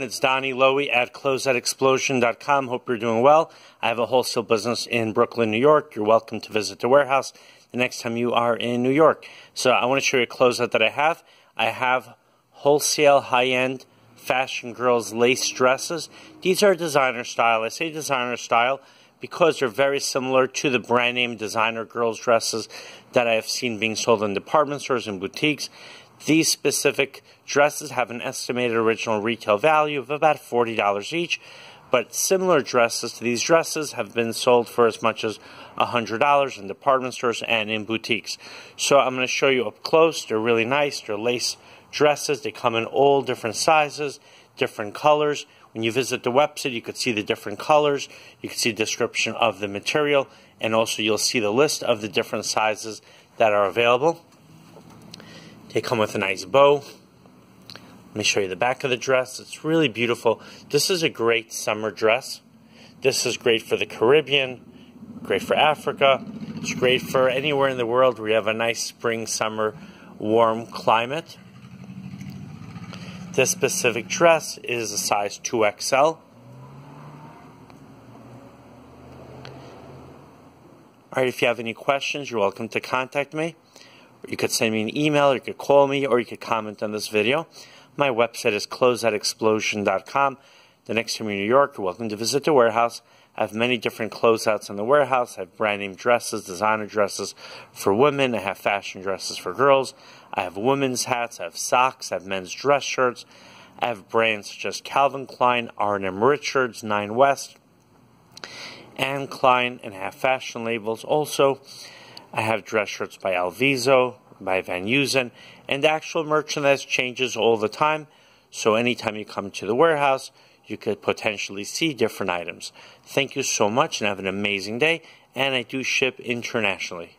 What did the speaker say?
It's Donny Lowy at closeoutexplosion.com. Hope you're doing well. I have a wholesale business in Brooklyn, New York. You're welcome to visit the warehouse the next time you are in New York. So I want to show you a closeout that I have. I have wholesale high-end fashion girls lace dresses. These are designer style. I say designer style because they're very similar to the brand name designer girls dresses that I have seen being sold in department stores and boutiques. These specific dresses have an estimated original retail value of about $40 each, but similar dresses to these dresses have been sold for as much as $100 in department stores and in boutiques. So I'm going to show you up close. They're really nice. They're lace dresses. They come in all different sizes, different colors. When you visit the website, you could see the different colors. You can see a description of the material, and also you'll see the list of the different sizes that are available. They come with a nice bow. Let me show you the back of the dress. It's really beautiful. This is a great summer dress. This is great for the Caribbean, great for Africa. It's great for anywhere in the world where you have a nice spring, summer, warm climate. This specific dress is a size 2XL. All right, if you have any questions, you're welcome to contact me. You could send me an email, or you could call me, or you could comment on this video. My website is closeoutexplosion.com. The next time you're in New York, you're welcome to visit the warehouse. I have many different closeouts in the warehouse. I have brand name dresses, designer dresses for women. I have fashion dresses for girls. I have women's hats. I have socks. I have men's dress shirts. I have brands such as Calvin Klein, R&M Richards, Nine West, Anne Klein, and I have fashion labels. Also, I have dress shirts by Alviso, by Van Heusen, and actual merchandise changes all the time. So anytime you come to the warehouse, you could potentially see different items. Thank you so much and have an amazing day. And I do ship internationally.